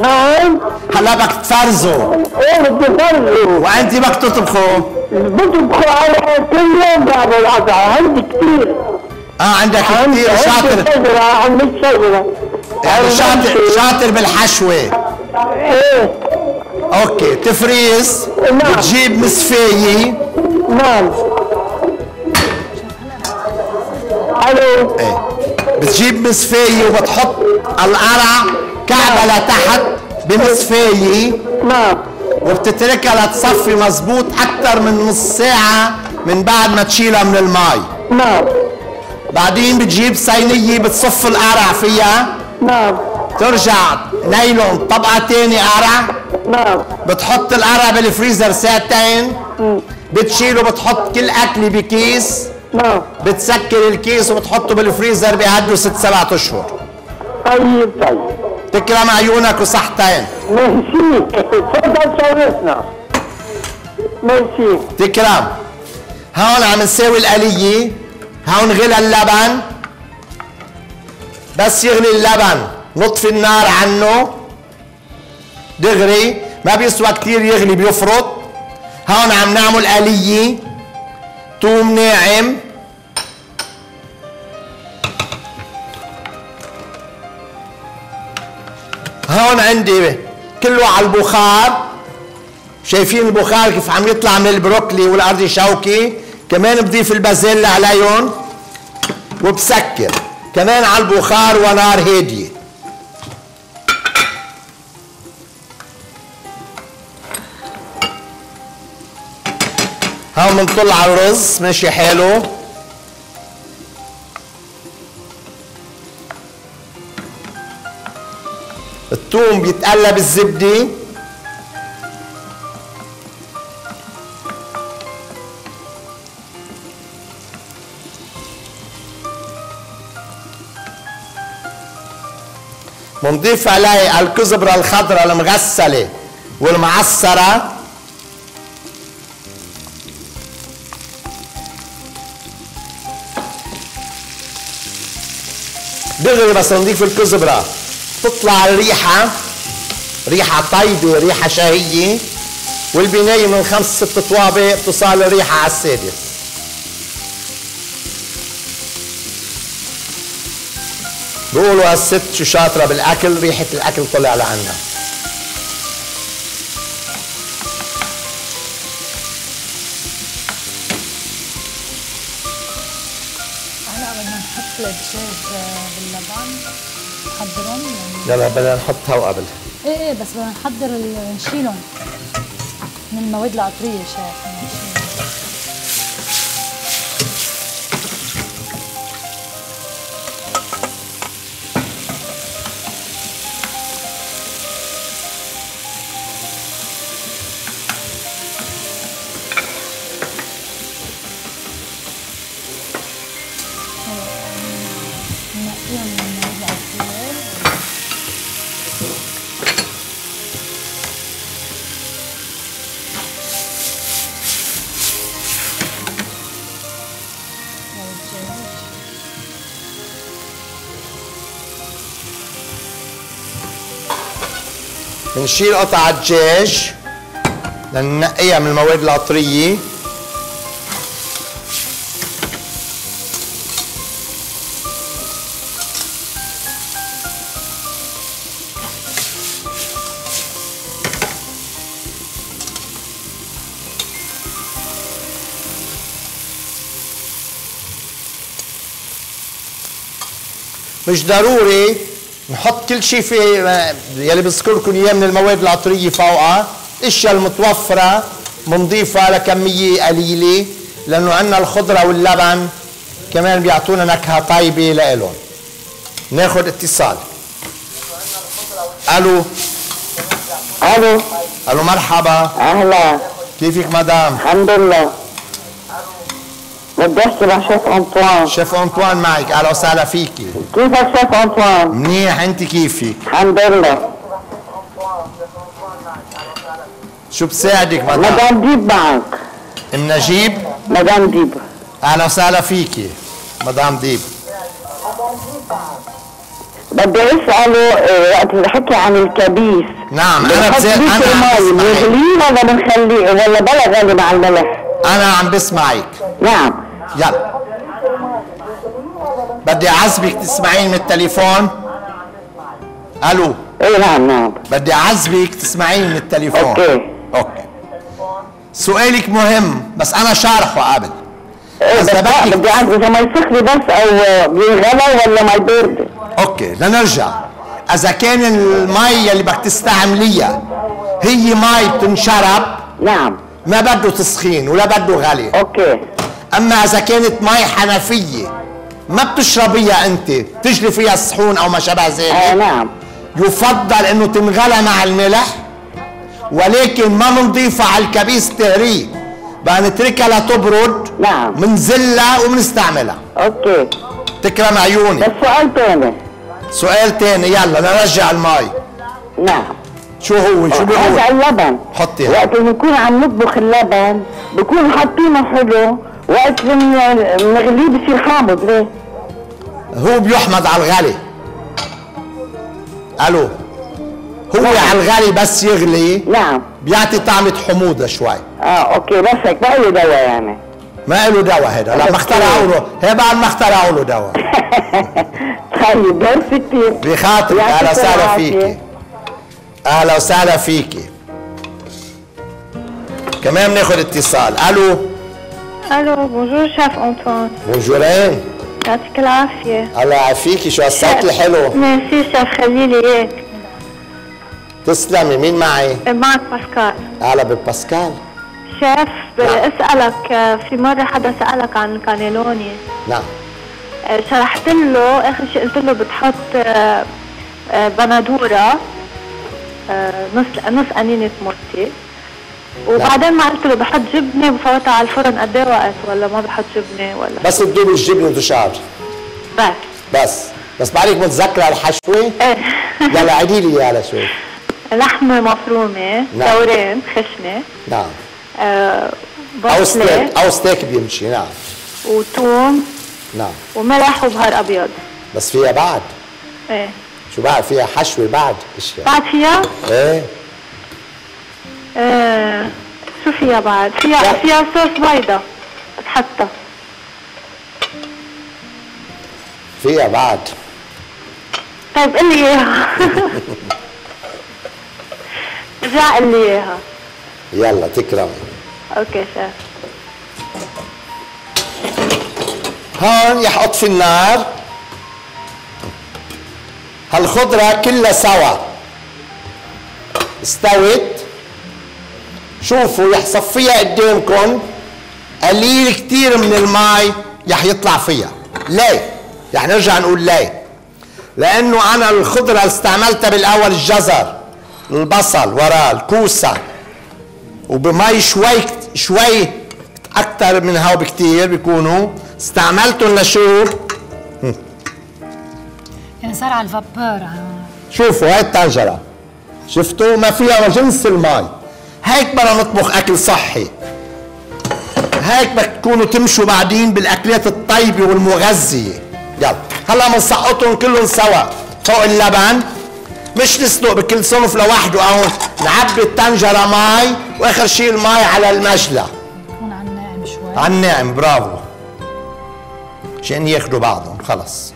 Speaker 2: نعم.
Speaker 1: هلا بدك تفرزه.
Speaker 2: إيه بدي فرزه
Speaker 1: وانت بدك تطبخه؟
Speaker 2: بطبخ على كل يوم بعمل العزاء عندي كثير.
Speaker 1: آه عندك
Speaker 2: عندي
Speaker 1: كثير.
Speaker 2: عندي
Speaker 1: شاطر.
Speaker 2: شجرة عندي شجرة
Speaker 1: يعني شاطر شاطر بالحشوة.
Speaker 2: إيه.
Speaker 1: أوكي تفريز
Speaker 2: نعم.
Speaker 1: بتجيب مصفاية.
Speaker 2: نعم. ألو.
Speaker 1: إيه. بتجيب مصفاية وبتحط القرع كعبة لتحت بمصفاية.
Speaker 2: نعم.
Speaker 1: وبتتركها لتصفي مزبوط أكثر من نص ساعة من بعد ما تشيلها من المي
Speaker 2: نعم.
Speaker 1: بعدين بتجيب صينية بتصف القرع فيها.
Speaker 2: نعم.
Speaker 1: ترجع نايلون طبقه تاني قرع
Speaker 2: نعم.
Speaker 1: بتحط القرع بالفريزر ساعتين؟ بتشيله بتحط كل كله بكيس؟
Speaker 2: نعم.
Speaker 1: بتسكر الكيس وبتحطه بالفريزر بيقعدوا ست سبعة أشهر.
Speaker 2: طيب طيب.
Speaker 1: تكرم عيونك وصحتين.
Speaker 2: ميرسي تفضل شرفنا ميرسي
Speaker 1: تكرم. هون عم نساوي القلية هون غلى اللبن. بس يغلي اللبن. نطفي النار عنه. دغري ما بيسوى كتير يغلي بيفرط. هون عم نعمل قلية توم ناعم. هون عندي كله على البخار. شايفين البخار كيف عم يطلع من البروكلي والارضي شوكي؟ كمان بضيف البازيلا عليهم. وبسكر. كمان على البخار ونار هادية. هون بنطلع الرز ماشي حاله. الثوم بيتقلى بالزبده بنضيف عليه الكزبرة الخضراء المغسلة والمعصرة. دغري بس نضيف الكزبرة. تطلع الريحة ريحة طيبة ريحة شهية. والبناية من خمس ست طوابق تصال الريحة على السادس بيقولوا هالست شو شاطرة بالأكل ريحة الأكل طلع لعنا.
Speaker 4: هلا بدنا نحط الدجاج آه، باللبن. نحضرهم يعني.
Speaker 1: يلا بدنا نحطها وقبل
Speaker 4: إيه إيه بس بدنا نحضر نشيلهم. من المواد العطرية شايف
Speaker 1: نشيل قطع الدجاج لننقيها من المواد العطرية. مش ضروري نحط كل شيء في يلي بذكر لكم إياه من المواد العطرية فوقها. الاشياء المتوفرة بنضيفها لكمية قليلة لأنه عندنا الخضرة واللبن كمان بيعطونا نكهة طيبة لإلهم. ناخذ اتصال. ألو.
Speaker 9: ألو.
Speaker 1: ألو مرحبا.
Speaker 9: أهلا.
Speaker 1: كيفك مدام؟
Speaker 9: الحمد لله. بدي احكي مع شيف انطوان
Speaker 1: شيف انطوان معك أهلا وسهلا فيكي
Speaker 9: كيفك شيف انطوان؟
Speaker 1: منيح انت كيفك
Speaker 9: الحمد لله
Speaker 1: شو بساعدك madame
Speaker 9: madame ديب معك
Speaker 1: ام نجيب
Speaker 9: مدام ديب
Speaker 1: أهلا وسهلا فيكي مدام ديب
Speaker 9: بدي اساله وقت اللي حكي عن الكبيس
Speaker 1: نعم أنا
Speaker 9: بنحط
Speaker 1: بزي...
Speaker 9: ليش
Speaker 1: أنا
Speaker 9: بنغليه ولا بنخليه ولا بلا غلي مع الملح؟
Speaker 1: أنا عم بسمعك
Speaker 9: نعم
Speaker 1: يلا. بدي اعذبك تسمعيني من التليفون. ألو.
Speaker 9: إيه نعم نعم.
Speaker 1: بدي اعذبك تسمعيني من التليفون.
Speaker 9: okay.
Speaker 1: okay. سؤالك مهم بس أنا شارحه قبل إيه
Speaker 9: بس بدي اعرف إذا ما يسخني بس أو بينغلى ولا ما يبرد.
Speaker 1: okay لنرجع. إذا كان المي اللي بدك تستعمليها هي مي بتنشرب
Speaker 9: نعم.
Speaker 1: ما بده تسخين ولا بده غلي.
Speaker 9: okay.
Speaker 1: أما إذا كانت مي حنفية ما بتشربيها أنت؟ تجلي فيها الصحون أو ما شابه
Speaker 9: آه
Speaker 1: ذلك
Speaker 9: نعم.
Speaker 1: يفضل إنه تنغلى مع الملح ولكن ما بنضيفها على الكبيس تهريه بقى نتركها لتبرد
Speaker 9: نعم.
Speaker 1: منزلها وبنستعملها
Speaker 9: okay.
Speaker 1: تكرم عيوني.
Speaker 9: بس سؤال تاني.
Speaker 1: سؤال تاني يلا نرجع المي.
Speaker 9: نعم.
Speaker 1: شو هو؟ شو بيقول؟
Speaker 9: هذا اللبن.
Speaker 1: حطي.
Speaker 9: وقت اللي نكون عم نطبخ اللبن بكون حاطينه حلو. وقت بنغليه بصير حامض ليه؟
Speaker 1: هو بيحمض على الغلي ألو؟ هو على الغلي بس يغلي
Speaker 9: نعم.
Speaker 1: بيعطي طعمة حموضة شوي.
Speaker 9: آه okay بس هيك بقى له دواء يعني.
Speaker 1: ما له دواء هذا لا ما اخترعوا له. هي بعد ما اخترعوا له دواء.
Speaker 9: طيب ميرسي كثير
Speaker 1: بخاطرك أهلا وسهلا. فيكي. أهلا وسهلا فيكي. كمان بناخذ اتصال. ألو؟
Speaker 5: ألو bonjour شيف انطوان
Speaker 1: بونجورين
Speaker 5: يعطيك العافية
Speaker 1: الله يعافيكي شو هالصوت الحلو
Speaker 5: ميرسي شيف خليلي اياك
Speaker 1: تسلمي مين معي
Speaker 5: معك باسكال
Speaker 1: أهلا بباسكال
Speaker 5: شيف بدي. اسألك آه، في مرة حدا سألك عن الكانيلوني
Speaker 1: نعم.
Speaker 5: آه، شرحت له اخر شيء قلت له بتحط آه، بندورة آه، نص نص قنينة مرتي. وبعدين ما قلت له بحط جبنة بفوتها على الفرن قد إيه وقت ولا ما بحط جبنة ولا.
Speaker 1: بس تدوب الجبنة وتشعر
Speaker 5: بس.
Speaker 1: بس. بس بعدك متذكرة الحشوة؟
Speaker 5: إيه.
Speaker 1: يلا عيدي لي إياها شوي
Speaker 5: لحمة مفرومة
Speaker 1: نعم.
Speaker 5: دورين خشنة.
Speaker 1: نعم.
Speaker 5: آه، أو
Speaker 1: ستيك أو ستيك بيمشي نعم.
Speaker 5: وثوم
Speaker 1: نعم.
Speaker 5: وملح وبهار أبيض.
Speaker 1: بس فيها بعد.
Speaker 5: إيه.
Speaker 1: شو بعد؟ فيها حشوة بعد. إشياء.
Speaker 5: بعد فيها؟
Speaker 1: إيه.
Speaker 5: آه شو فيها بعد. فيها. فيها صوص بيضة بتحطها
Speaker 1: فيها بعد.
Speaker 5: طيب قل لي إياها. رجع قل لي إياها.
Speaker 1: يلا تكرمي.
Speaker 5: أوكي شيف
Speaker 1: هون رح اطفي النار. هالخضرة كلها سوا. استوت. شوفوا رح صفيها قدامكم. قليل كتير من المي رح يطلع فيها. ليه؟ رح نرجع نقول ليه. لأنه أنا الخضرة اللي استعملتها بالأول الجزر البصل وراه الكوسة. وبمي شوي شوي أكثر من هاو بكتير بيكونوا. استعملتهم لشو؟
Speaker 4: يعني صار على الفابور
Speaker 1: شوفوا هاي الطنجرة. شفتوا؟ ما فيها جنس المي هيك بدنا نطبخ أكل صحي. هيك بدك تكونوا تمشوا بعدين بالأكلات الطيبة والمغذية. يلا هلا بنسقطهم كلهم سوا. فوق اللبن مش نسلق بكل صنف لوحده أو نعبي الطنجرة مي وآخر شيء المي على المجلة.
Speaker 4: يكون على الناعم شوي.
Speaker 1: على الناعم برافو عشان ياخدوا بعضهم خلص.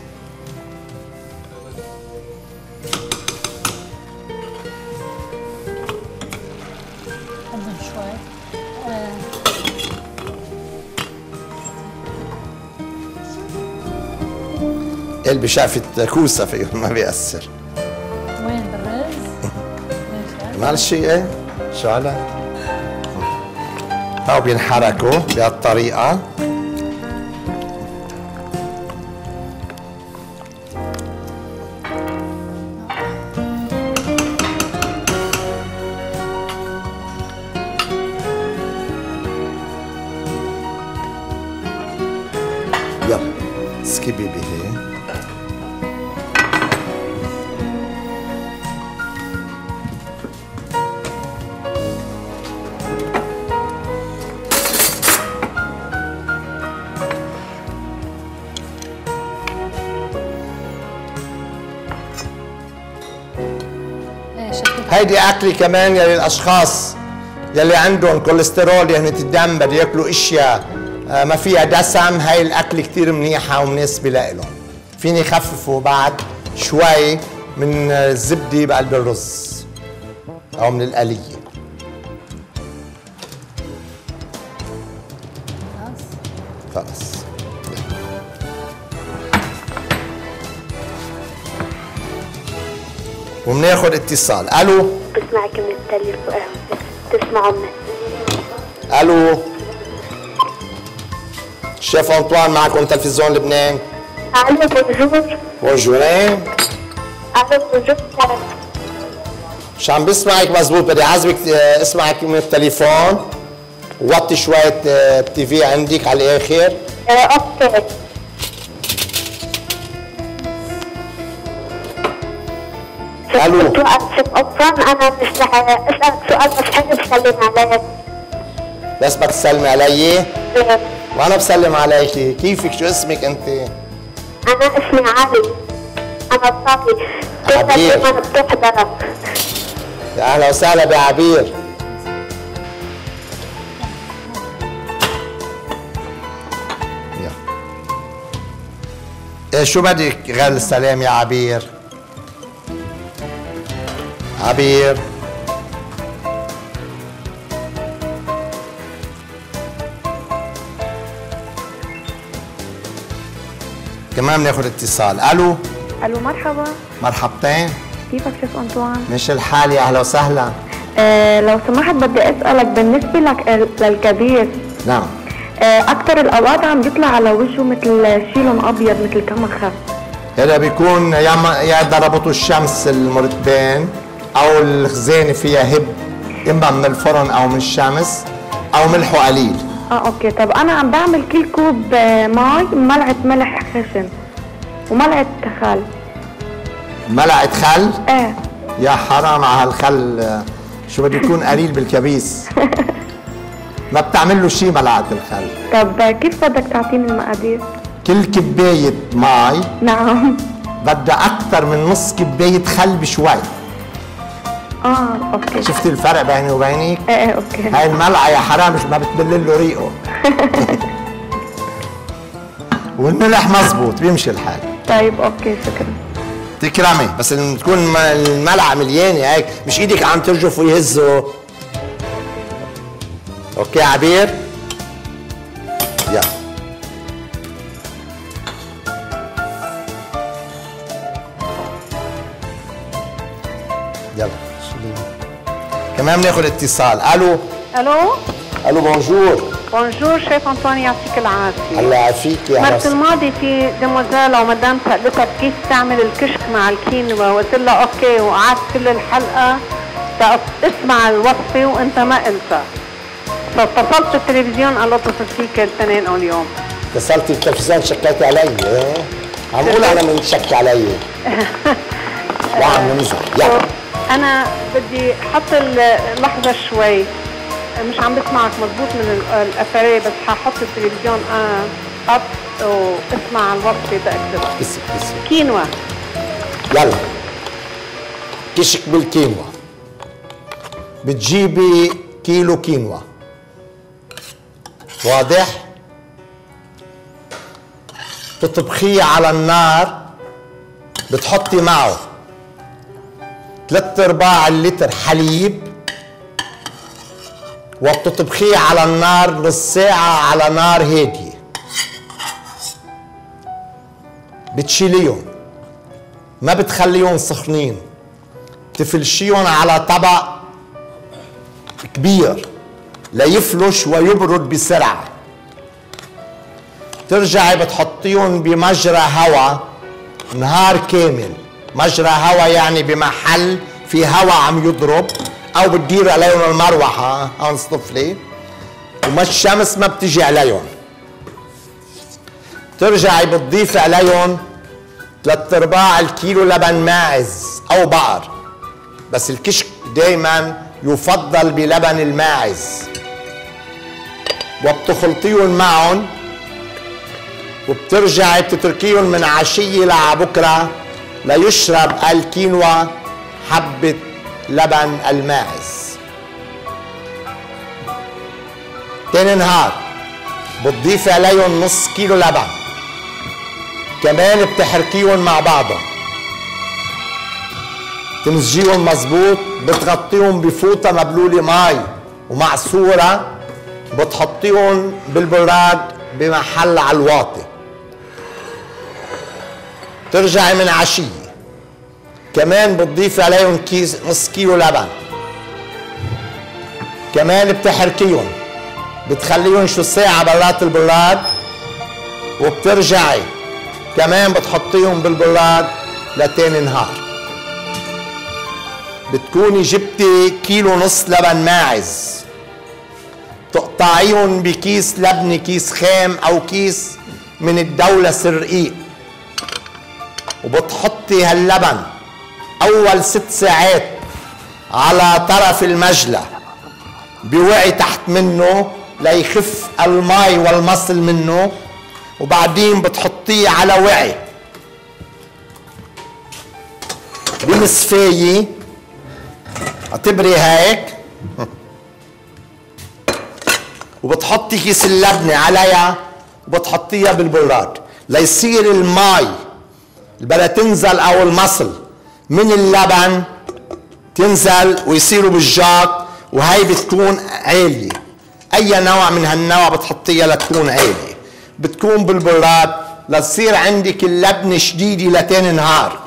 Speaker 1: قلبي شافت كوسة فيه ما بيأثر.
Speaker 4: وين بالرز؟
Speaker 1: معلش إيه؟ شو على؟ هاو بينحركوا بهالطريقة. هيدي اكله كمان يلي الأشخاص يلي عندهم كوليسترول يعني الدم بده يأكلوا إشياء آه، ما فيها دسم. هاي الأكل كتير منيحة ومناسبة لإلهم. فيني يخففوا بعد شوي من الزبدة بقلب الرز أو من القلية. وبناخد اتصال. ألو؟
Speaker 10: بسمعك من التليفون تسمعوا من
Speaker 1: ألو؟ شيف أنطوان معكم تلفزيون لبنان.
Speaker 10: ألو bonjour
Speaker 1: بونجورين
Speaker 10: ألو bonjour
Speaker 1: مش عم بسمعك مزبوط بدي اعذبك آه، اسمعك من التليفون. وطي شوية آه، ال TV عندك على الآخر
Speaker 10: آه، okay.
Speaker 1: ألو.
Speaker 10: شوف أصلا أنا مش اسالك سؤال بس حابب اسلم عليك
Speaker 1: بس بدك تسلمي علي
Speaker 10: آه،
Speaker 1: وأنا بسلم عليكي كيفك شو اسمك أنت؟
Speaker 10: أنا اسمي علي أنا صافي
Speaker 1: عبير.
Speaker 10: دايما بتحضرك
Speaker 1: يا أهلا وسهلا بعبير. إيه شو بدك غير السلام يا عبير؟ عبير كمان بناخذ اتصال. ألو.
Speaker 5: ألو مرحبا.
Speaker 1: مرحبتين.
Speaker 5: كيفك شيف أنطوان؟
Speaker 1: مش الحال يا أهلا وسهلا.
Speaker 5: آه لو سمحت بدي أسألك بالنسبة لك للكبير.
Speaker 1: نعم.
Speaker 5: آه أكثر الأوقات عم بيطلع على وجهه مثل شيلون أبيض مثل كمخه
Speaker 1: هذا بيكون يا يا ضربته الشمس المرتبين أو الخزانة فيها هب اما من الفرن أو من الشمس أو ملحه قليل.
Speaker 5: آه أوكي. طب أنا عم بعمل كل كوب آه، مي ملعقة ملح خشن وملعقة خل.
Speaker 1: ملعقة خل؟
Speaker 5: إيه.
Speaker 1: يا حرام على هالخل. شو بده يكون قليل بالكبيس؟ ما بتعمل له شيء ملعقة الخل.
Speaker 5: طب كيف بدك تعطيني المقادير؟
Speaker 1: كل كباية مي
Speaker 5: نعم.
Speaker 1: بدها أكثر من نص كباية خل بشوي.
Speaker 5: آه okay.
Speaker 1: شفتي الفرق بيني وبينك
Speaker 5: إيه إيه okay.
Speaker 1: هاي الملعقة يا حرام مش ما بتبلل له ريقه. والملح مزبوط بيمشي الحال.
Speaker 5: طيب okay شكرا.
Speaker 1: تكرمي بس لما تكون الملعقة مليانة هيك مش إيدك عم ترجف ويهزه. okay عبير؟ كمان بناخذ اتصال. ألو؟
Speaker 6: ألو؟
Speaker 1: ألو bonjour.
Speaker 6: bonjour شيف انطوان يعطيك العافية.
Speaker 1: الله يعافيك يا رس
Speaker 6: الماضي في ديموزيل أو مدام سألتك كيف تعمل الكشك مع الكينوا وقلت لها أوكي وقعدت كل الحلقة. تق- اسمع الوصفة وأنت ما قلتها. فاتصلت بالتلفزيون قال له اتصل فيك الاثنين أو اليوم
Speaker 1: اتصلتي بالتلفزيون شكيتي علي؟ عم أقول أنا من شك علي. لا عم نمزح يلا.
Speaker 6: أنا بدي أحط ال- لحظة شوي. مش عم بسمعك مزبوط من ال- الافاريه بس ححط التلفزيون آه اب واسمع تأكد
Speaker 1: كسك كسك
Speaker 6: كينوا.
Speaker 1: يلا. كشك بالكينوا. بتجيبي كيلو كينوا. واضح؟ تطبخيه على النار بتحطي معه. ثلاث أرباع اللتر حليب وبتطبخيه على النار نص ساعة على نار هادية. بتشيليهم ما بتخليهم سخنين. تفلشيهم على طبق كبير ليفلش ويبرد بسرعة. ترجعي بتحطيهم بمجرى هواء نهار كامل. مجرى هواء يعني بمحل في هواء عم يضرب أو بتدير عليهم المروحة. هون صطفلي وما الشمس ما بتجي عليهم. ترجعي بتضيفي عليهم ثلاث أرباع الكيلو لبن ماعز أو بقر. بس الكشك دائما يفضل بلبن الماعز. وبتخلطيهم معهم وبترجعي بتتركيهم من عشية لعبكرة ليشرب الكينوا حبة لبن الماعز. تاني نهار بتضيفي عليهم نص كيلو لبن. كمان بتحركيهم مع بعضهم. تمزجيهم مزبوط بتغطيهم بفوطة مبلولة مي ومعصورة بتحطيهم بالبراد بمحل على الواطي. ترجعي من عشية. كمان بتضيفي عليهم كيس نص كيلو لبن. كمان بتحركيهم. بتخليهم شو ساعة برات البراد وبترجعي. كمان بتحطيهم بالبراد لتاني نهار. بتكوني جبتي كيلو نص لبن ماعز. تقطعيهم بكيس لبنة كيس خام أو كيس من الدولة سرقيق. وبتحطي هاللبن أول ست ساعات على طرف المجلة بوعي تحت منه ليخف الماء والمصل منه وبعدين بتحطيه على وعي. بمصفاية اعتبري هيك. وبتحطي كيس اللبنة عليها وبتحطيها بالبراد ليصير الماء اللي تنزل أو المصل من اللبن تنزل ويصيروا بالجاط وهي بتكون عالية. أي نوع من هالنوع بتحطيها لتكون عالية. بتكون بالبراد لتصير عندك اللبنة شديدة لتاني نهار.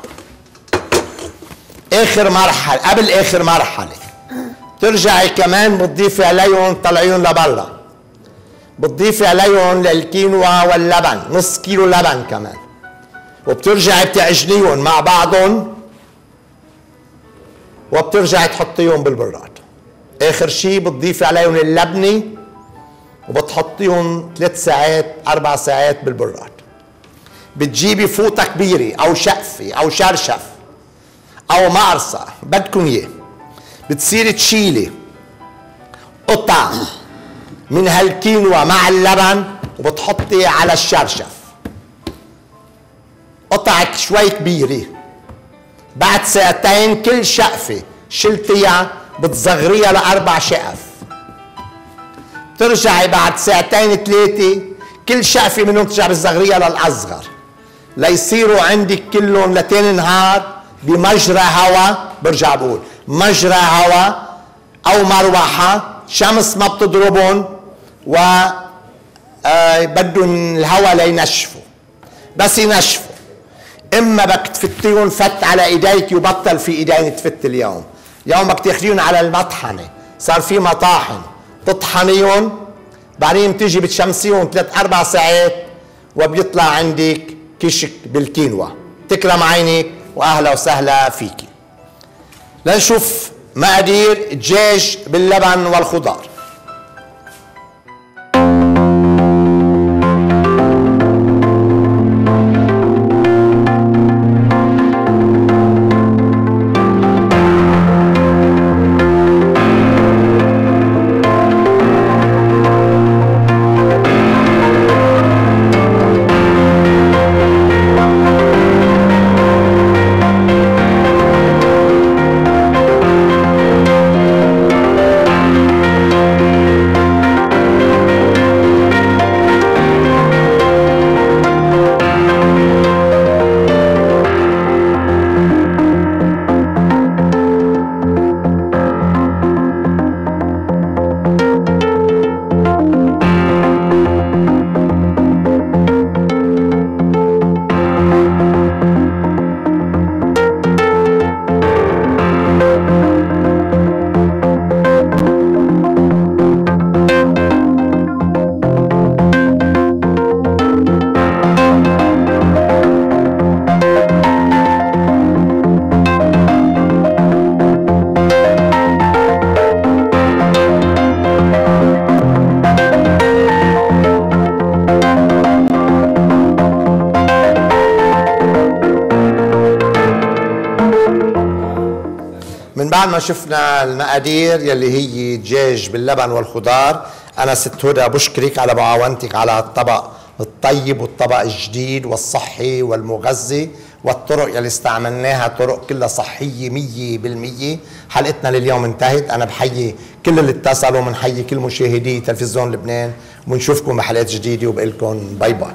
Speaker 1: آخر مرحلة قبل آخر مرحلة. ترجعي كمان بتضيفي عليهم طلعيهم لبرا بتضيفي عليهم للكينوا واللبن نص كيلو لبن كمان. وبترجعي بتعجنيهم مع بعضهم وبترجعي تحطيهم بالبراد. آخر شيء بتضيفي عليهم اللبنة وبتحطيهم ثلاث ساعات أربع ساعات بالبراد. بتجيبي فوطة كبيرة أو شقفة أو شرشف أو مقرصه بدكم إياه. بتصيري تشيلي قطع من هالكينوا مع اللبن وبتحطي على الشرشف. قطعك شوي كبيرة. بعد ساعتين كل شقفة شلتيها بتصغريها لأربع شقف. ترجعي بعد ساعتين ثلاثة كل شقفة منهم ترجع بتصغريها للأصغر. ليصيروا عندك كلهم لتاني نهار بمجرى هواء برجع بقول مجرى هواء أو مروحة شمس ما بتضربهم و آه بدهم الهواء لينشفوا. بس ينشفوا. إما بدك تفتيهم فت على إيديك وبطل في إيدين تفت اليوم. يوم بدك تاخذيهم على المطحنة. صار في مطاحن. تطحنيهم بعدين بتيجي بتشمسيهم ثلاث أربع ساعات وبيطلع عندك كشك بالكينوا. تكرم عينك واهلا وسهلا فيكي. لنشوف مقادير الدجاج باللبن والخضار. شفنا المقادير يلي هي دجاج باللبن والخضار. أنا ست هدى بشكرك على معاونتك على الطبق الطيب والطبق الجديد والصحي والمغذي والطرق يلي استعملناها طرق كلها صحية مية بالمية. حلقتنا لليوم انتهت. أنا بحيي كل اللي اتصلوا بنحيي كل مشاهدي تلفزيون لبنان. ونشوفكم بحلقات جديدة وبقول لكم bye bye.